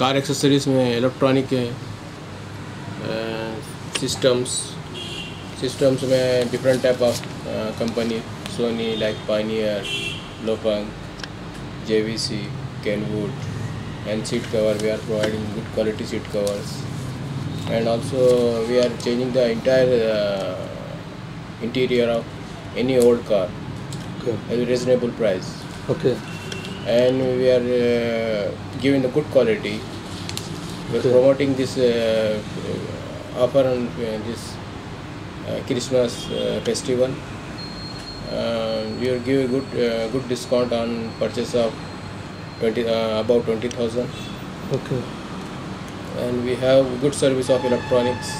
Car accessories में electronic systems systems में different type of company Sony like Pioneer Blaupunkt J V C Kenwood and seat cover we are providing good quality seat covers and also we are changing the entire interior of any old car at reasonable price okay and we are uh, giving the good quality. We are promoting this uh, uh, offer on uh, this uh, Christmas uh, festival. Uh, we will give a good uh, good discount on purchase of 20 uh, about 20000 Okay. and we have good service of electronics